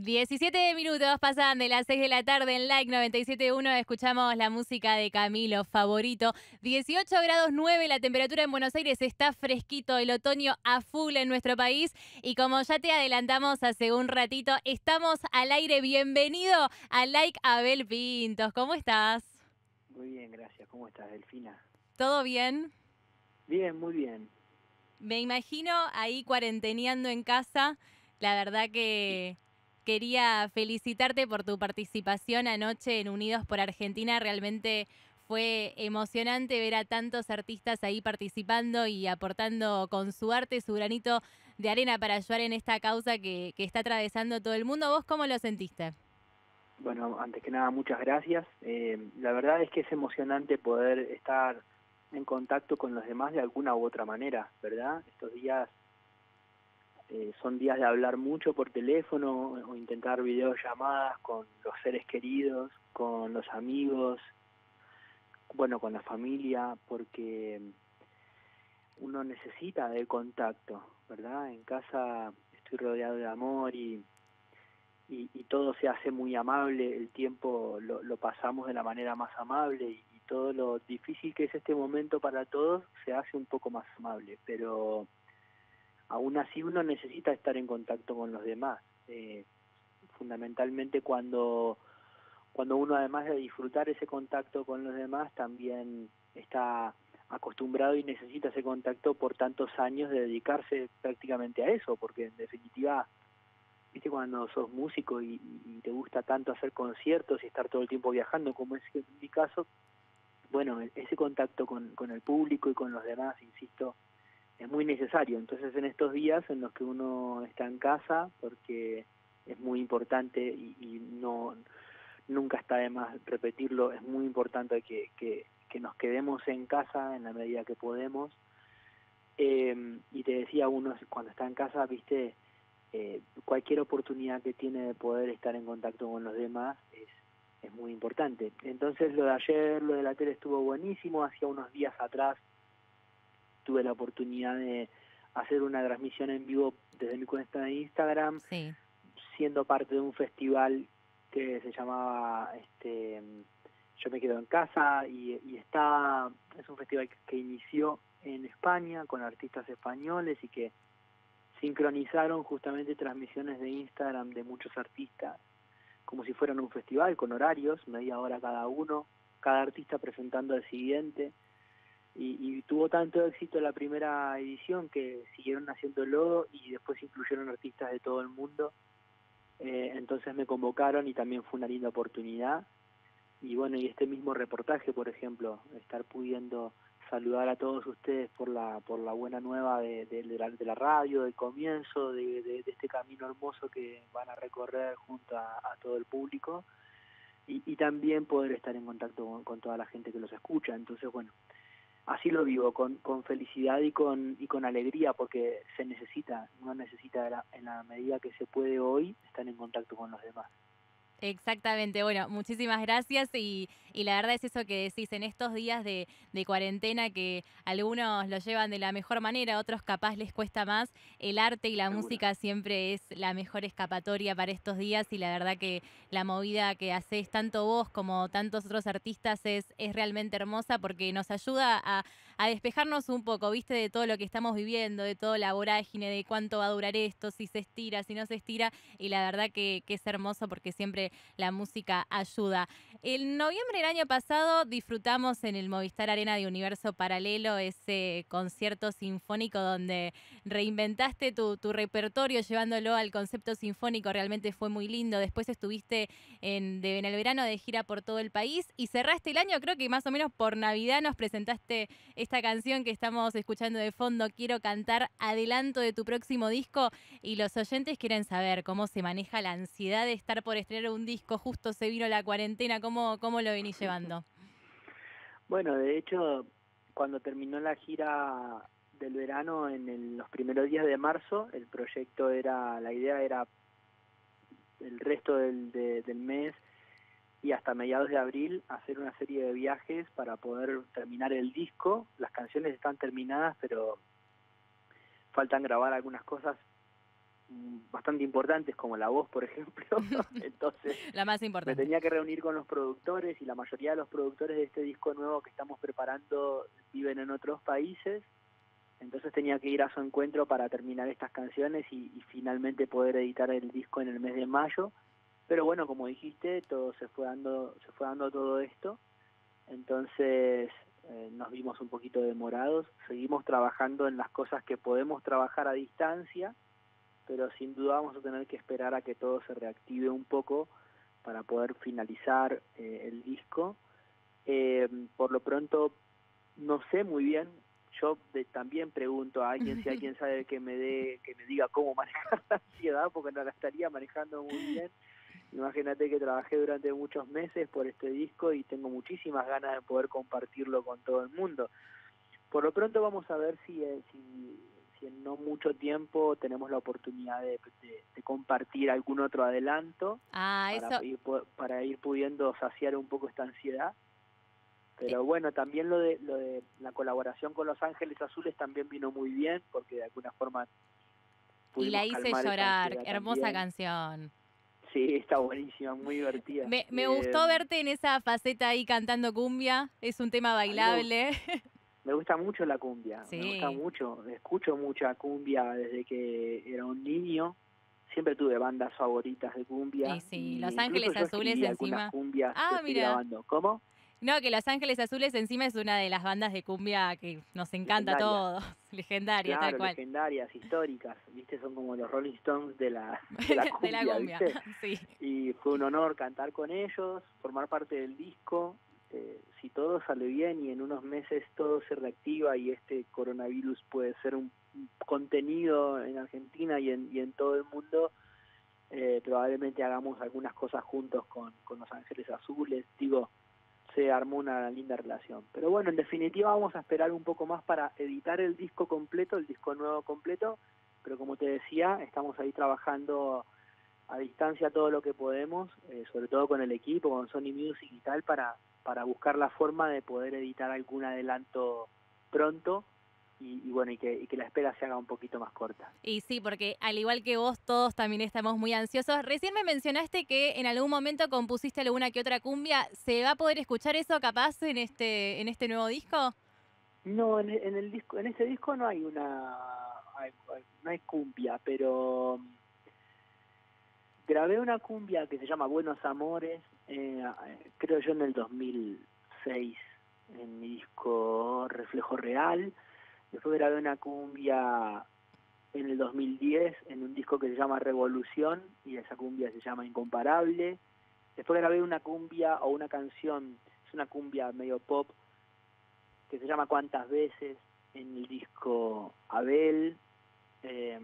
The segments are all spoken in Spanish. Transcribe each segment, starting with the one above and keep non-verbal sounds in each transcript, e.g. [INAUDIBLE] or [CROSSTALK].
17 minutos pasan de las 6 de la tarde en Like 97.1. Escuchamos la música de Camilo, favorito. 18 grados 9, la temperatura en Buenos Aires está fresquito, el otoño a full en nuestro país. Y como ya te adelantamos hace un ratito, estamos al aire. Bienvenido a Like Abel Pintos. ¿Cómo estás? Muy bien, gracias. ¿Cómo estás, Delfina? ¿Todo bien? Bien, muy bien. Me imagino ahí cuarenteneando en casa. La verdad que quería felicitarte por tu participación anoche en Unidos por Argentina. Realmente fue emocionante ver a tantos artistas ahí participando y aportando con su arte su granito de arena para ayudar en esta causa que, está atravesando todo el mundo. ¿Vos cómo lo sentiste? Bueno, antes que nada, muchas gracias. Eh, la verdad es que es emocionante poder estar en contacto con los demás de alguna u otra manera, ¿verdad? Estos días eh, son días de hablar mucho por teléfono o intentar videollamadas con los seres queridos, con los amigos, bueno, con la familia, porque uno necesita de contacto, ¿verdad? En casa estoy rodeado de amor y, y, todo se hace muy amable, el tiempo lo, lo pasamos de la manera más amable y, y todo lo difícil que es este momento para todos se hace un poco más amable, pero aún así uno necesita estar en contacto con los demás. Eh, fundamentalmente cuando, cuando uno además de disfrutar ese contacto con los demás, también está acostumbrado y necesita ese contacto por tantos años de dedicarse prácticamente a eso, porque en definitiva, viste cuando sos músico y, y te gusta tanto hacer conciertos y estar todo el tiempo viajando, como es en mi caso, bueno, ese contacto con, con el público y con los demás, insisto, es muy necesario. Entonces en estos días en los que uno está en casa, porque es muy importante y, no nunca está de más repetirlo, es muy importante que, que, nos quedemos en casa en la medida que podemos. Eh, y te decía uno, cuando está en casa, viste, eh, cualquier oportunidad que tiene de poder estar en contacto con los demás es, es muy importante. Entonces lo de ayer, lo de la tele estuvo buenísimo, hacía unos días atrás tuve la oportunidad de hacer una transmisión en vivo desde mi cuenta de Instagram, siendo parte de un festival que se llamaba este Yo me quedo en casa y, y está, es un festival que inició en España con artistas españoles y que sincronizaron justamente transmisiones de Instagram de muchos artistas como si fueran un festival con horarios, media hora cada uno, cada artista presentando al siguiente y, tuvo tanto éxito la primera edición que siguieron haciéndolo y después incluyeron artistas de todo el mundo. Eh, entonces me convocaron y también fue una linda oportunidad. Y bueno, y este mismo reportaje, por ejemplo, estar pudiendo saludar a todos ustedes por la por la buena nueva de, de, la, radio, del comienzo, de, este camino hermoso que van a recorrer junto a, todo el público. Y, y, también poder estar en contacto con, con toda la gente que los escucha. Entonces, bueno, así lo vivo, con, con felicidad y con, y con alegría, porque se necesita, uno necesita en la medida que se puede hoy estar en contacto con los demás. Exactamente, bueno, muchísimas gracias y, y, la verdad es eso que decís, en estos días de, de, cuarentena que algunos lo llevan de la mejor manera, otros capaz les cuesta más, el arte y la música siempre es la mejor escapatoria para estos días y la verdad que la movida que haces tanto vos como tantos otros artistas es, es realmente hermosa porque nos ayuda a, a despejarnos un poco, viste, de todo lo que estamos viviendo, de toda la vorágine, de cuánto va a durar esto, si se estira, si no se estira y la verdad que, es hermoso porque siempre la música ayuda. En noviembre del año pasado disfrutamos en el Movistar Arena de Universo Paralelo ese concierto sinfónico donde reinventaste tu, repertorio llevándolo al concepto sinfónico, realmente fue muy lindo. Después estuviste en, en el verano de gira por todo el país y cerraste el año, creo que más o menos por Navidad nos presentaste esta canción que estamos escuchando de fondo, Quiero cantar, adelanto de tu próximo disco y los oyentes quieren saber cómo se maneja la ansiedad de estar por estrenar un disco, justo se vino la cuarentena, ¿cómo, cómo lo venís llevando? [LAUGHS] Bueno, de hecho, cuando terminó la gira del verano, en los primeros días de marzo, el proyecto era, la idea era el resto del, del mes y hasta mediados de abril hacer una serie de viajes para poder terminar el disco. Las canciones están terminadas, pero faltan grabar algunas cosas mm, bastante importantes como la voz, por ejemplo. [LAUGHS] Entonces, la más importante. Me tenía que reunir con los productores y la mayoría de los productores de este disco nuevo que estamos preparando viven en otros países. Entonces tenía que ir a su encuentro para terminar estas canciones y, y finalmente poder editar el disco en el mes de mayo. Pero bueno, como dijiste, todo se fue dando, se fue dando todo esto. Entonces eh, nos vimos un poquito demorados. Seguimos trabajando en las cosas que podemos trabajar a distancia, pero sin duda vamos a tener que esperar a que todo se reactive un poco para poder finalizar eh, el disco. Eh, por lo pronto, no sé muy bien. Yo también pregunto a alguien si alguien [LAUGHS] sabe que me dé, que me diga cómo manejar la ansiedad, porque no la estaría manejando muy bien. Imagínate que trabajé durante muchos meses por este disco y tengo muchísimas ganas de poder compartirlo con todo el mundo. Por lo pronto vamos a ver si, eh, si, si en no mucho tiempo tenemos la oportunidad de, compartir algún otro adelanto ah, para, ir, para ir pudiendo saciar un poco esta ansiedad. Pero bueno, también lo de, lo de la colaboración con Los Ángeles Azules también vino muy bien, porque de alguna forma... Y la hice llorar, hermosa canción. Sí, está buenísima, muy divertida. Me, me gustó eh, verte en esa faceta ahí cantando cumbia, es un tema bailable. Me gusta mucho la cumbia, me gusta mucho, escucho mucha cumbia desde que era un niño, siempre tuve bandas favoritas de cumbia. Sí, sí, Los Ángeles Azules encima. ah, mira. ¿Cómo? No, que Los Ángeles Azules encima es una de las bandas de cumbia que nos encanta a todos. [LAUGHS] Legendaria, tal cual. legendarias, históricas, ¿viste? Son como los Rolling Stones de la, [LAUGHS] de la cumbia, [LAUGHS] sí. Y fue un honor cantar con ellos, formar parte del disco. Eh, si todo sale bien y en unos meses todo se reactiva y este coronavirus puede ser un, contenido en Argentina y en, y en todo el mundo, eh, probablemente hagamos algunas cosas juntos con, con Los Ángeles Azules. Digo, se armó una linda relación. Pero bueno, en definitiva vamos a esperar un poco más para editar el disco completo, el disco nuevo completo, pero como te decía, estamos ahí trabajando a distancia todo lo que podemos, eh, sobre todo con el equipo, con Sony Music y tal, para, para buscar la forma de poder editar algún adelanto pronto y, bueno, y que, la espera se haga un poquito más corta. Y sí, porque al igual que vos, todos también estamos muy ansiosos. Recién me mencionaste que en algún momento compusiste alguna que otra cumbia. ¿Se va a poder escuchar eso capaz en este, en este nuevo disco? No, en, el disco, en este disco no hay una, no hay cumbia, pero grabé una cumbia que se llama Buenos Amores, eh, creo yo en el 2006, en mi disco Reflejo Real Después grabé una cumbia en el 2010 en un disco que se llama Revolución y esa cumbia se llama Incomparable. Después grabé una cumbia o una canción, es una cumbia medio pop que se llama Cuántas veces en el disco Abel. Eh,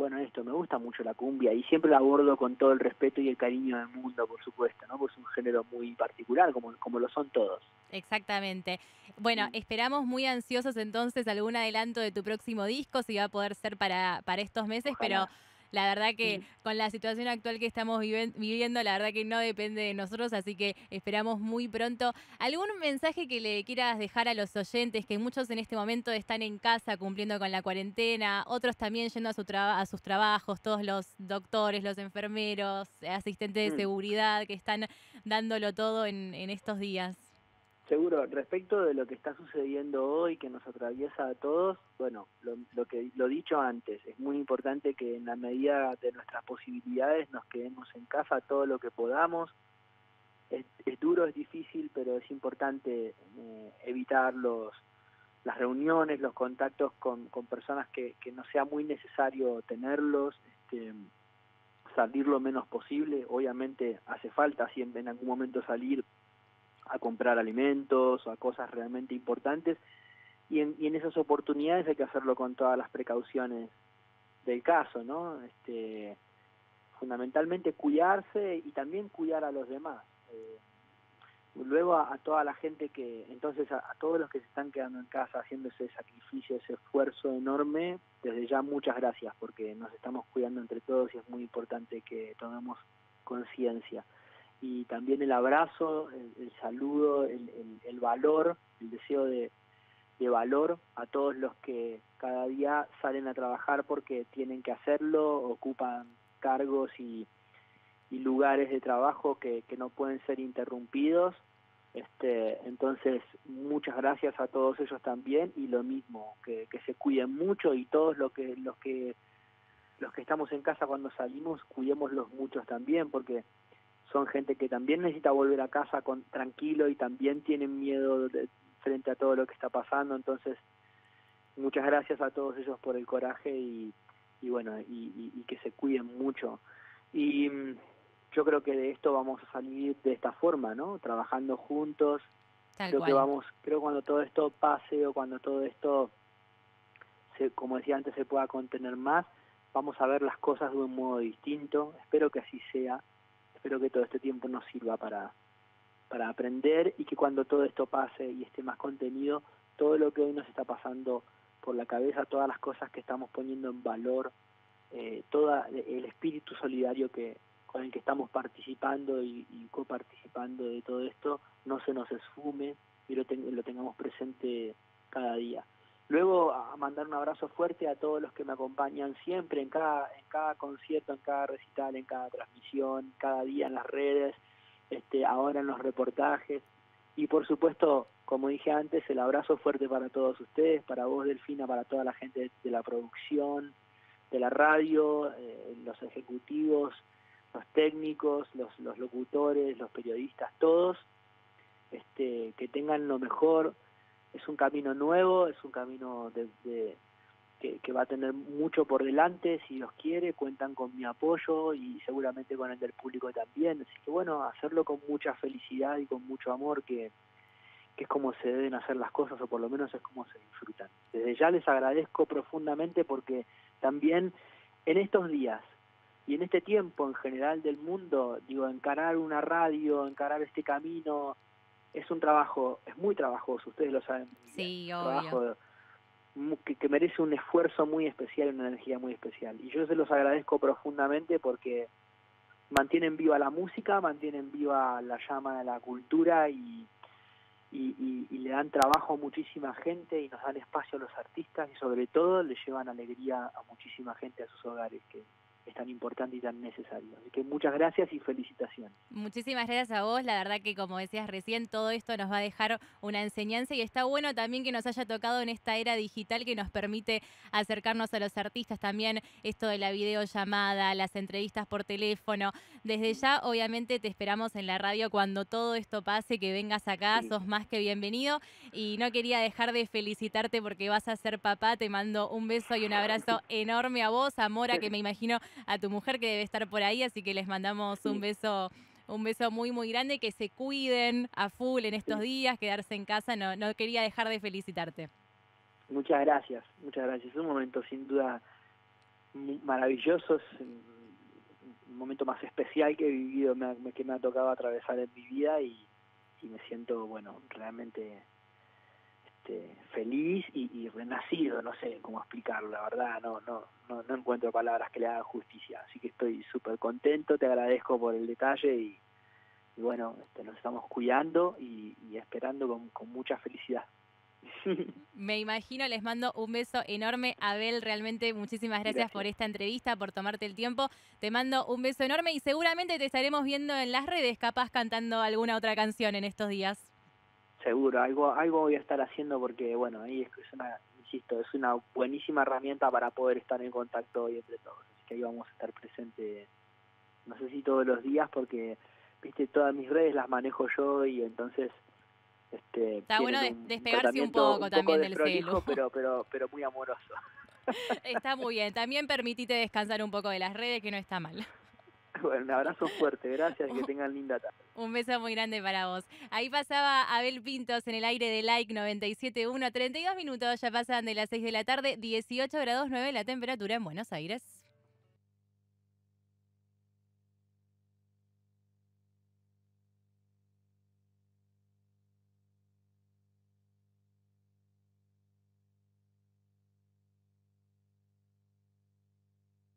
bueno, esto, me gusta mucho la cumbia y siempre la abordo con todo el respeto y el cariño del mundo, por supuesto, ¿no? Porque es un género muy particular, como, como lo son todos. Exactamente. Bueno, esperamos muy ansiosos entonces algún adelanto de tu próximo disco, si va a poder ser para, para estos meses, pero la verdad que con la situación actual que estamos viviendo, la verdad que no depende de nosotros, así que esperamos muy pronto. ¿Algún mensaje que le quieras dejar a los oyentes, que muchos en este momento están en casa cumpliendo con la cuarentena, otros también yendo a, su a sus trabajos, todos los doctores, los enfermeros, asistentes de mm. seguridad que están dándolo todo en estos días? Seguro, respecto de lo que está sucediendo hoy, que nos atraviesa a todos, bueno, lo, que lo dicho antes, es muy importante que en la medida de nuestras posibilidades nos quedemos en casa todo lo que podamos. Es, duro, es difícil, pero es importante eh, evitar los, las reuniones, los contactos con, con personas que, que, no sea muy necesario tenerlos, este, salir lo menos posible. Obviamente hace falta siempre en algún momento salir a comprar alimentos o a cosas realmente importantes y en, esas oportunidades hay que hacerlo con todas las precauciones del caso, ¿no? Este, fundamentalmente cuidarse y también cuidar a los demás. Eh, luego a, toda la gente que, entonces a, a, todos los que se están quedando en casa haciendo ese sacrificio, ese esfuerzo enorme, desde ya muchas gracias porque nos estamos cuidando entre todos y es muy importante que tomemos conciencia y también el abrazo, el, saludo, el, el, valor, el deseo de, de valor a todos los que cada día salen a trabajar porque tienen que hacerlo, ocupan cargos y, lugares de trabajo que, que no pueden ser interrumpidos. Este, entonces, muchas gracias a todos ellos también y lo mismo, que, que se cuiden mucho y todos los que, los que los que estamos en casa cuando salimos, cuidémoslos muchos también, porque son gente que también necesita volver a casa con tranquilo y también tienen miedo de, frente a todo lo que está pasando. Entonces, muchas gracias a todos ellos por el coraje y, y bueno, y, que se cuiden mucho. Y mm, yo creo que de esto vamos a salir de esta forma, ¿no? Trabajando juntos. creo que vamos, creo cuando todo esto pase o cuando todo esto, se, como decía antes, se pueda contener más, vamos a ver las cosas de un modo distinto. Espero que así sea. Espero que todo este tiempo nos sirva para, para aprender y que cuando todo esto pase y esté más contenido, todo lo que hoy nos está pasando por la cabeza, todas las cosas que estamos poniendo en valor, eh, todo el espíritu solidario que con el que estamos participando y, coparticipando de todo esto, no se nos esfume y lo, lo tengamos presente cada día. Luego a mandar un abrazo fuerte a todos los que me acompañan siempre en cada, en cada concierto, en cada recital, en cada transmisión, cada día en las redes, este, ahora en los reportajes. Y por supuesto, como dije antes, el abrazo fuerte para todos ustedes, para vos Delfina, para toda la gente de la producción, de la radio, eh, los ejecutivos, los técnicos, los, los locutores, los periodistas, todos, este, que tengan lo mejor. Es un camino nuevo, es un camino de que, va a tener mucho por delante, si Dios quiere, cuentan con mi apoyo y seguramente con el del público también. Así que bueno, hacerlo con mucha felicidad y con mucho amor, que, que es como se deben hacer las cosas, o por lo menos es como se disfrutan. Desde ya les agradezco profundamente porque también en estos días y en este tiempo en general del mundo, digo, encarar una radio, encarar este camino, es un trabajo, es muy trabajoso, ustedes lo saben. Sí, obvio que, merece un esfuerzo muy especial, una energía muy especial. Y yo se los agradezco profundamente porque mantienen viva la música, mantienen viva la llama de la cultura y, y, y, le dan trabajo a muchísima gente y nos dan espacio a los artistas y sobre todo le llevan alegría a muchísima gente a sus hogares, que es tan importante y tan necesario. Así que muchas gracias y felicitaciones. Muchísimas gracias a vos. La verdad que como decías recién, todo esto nos va a dejar una enseñanza y está bueno también que nos haya tocado en esta era digital que nos permite acercarnos a los artistas también, esto de la videollamada, las entrevistas por teléfono. Desde ya, obviamente, te esperamos en la radio cuando todo esto pase, que vengas acá, sos más que bienvenido. Y no quería dejar de felicitarte porque vas a ser papá. Te mando un beso y un abrazo [LAUGHS] enorme a vos, a Mora, que [LAUGHS] me imagino a tu mujer que debe estar por ahí, así que les mandamos un beso un beso muy, muy grande, que se cuiden a full en estos días, quedarse en casa, no, no quería dejar de felicitarte. Muchas gracias, muchas gracias. Un momento sin duda maravilloso, un momento más especial que he vivido, que me ha tocado atravesar en mi vida y, y me siento, bueno, realmente este, feliz y, renacido, no sé cómo explicarlo, la verdad, no, no, no, no encuentro palabras que le hagan justicia, así que estoy súper contento, te agradezco por el detalle y, bueno, este, nos estamos cuidando y, esperando con, con mucha felicidad. Me imagino, les mando un beso enorme. Abel, realmente muchísimas gracias, por esta entrevista, por tomarte el tiempo. Te mando un beso enorme y seguramente te estaremos viendo en las redes, capaz cantando alguna otra canción en estos días. Seguro, algo, algo voy a estar haciendo porque, bueno, ahí es, una, insisto, es una buenísima herramienta para poder estar en contacto hoy entre todos. Así que ahí vamos a estar presentes, no sé si todos los días, porque, viste, todas mis redes las manejo yo y entonces... Este, Está bueno despegarse un poco también del celo. Pero, [LAUGHS] pero, pero muy amoroso. Está muy bien. También permitite descansar un poco de las redes, que no está mal. [LAUGHS] Bueno, un abrazo fuerte, gracias que [LAUGHS] tengan linda tarde. Un beso muy grande para vos. Ahí pasaba Abel Pintos en el aire de Like 97.1, 32 minutos, ya pasan de las 6 de la tarde, 18 grados 9 la temperatura en Buenos Aires.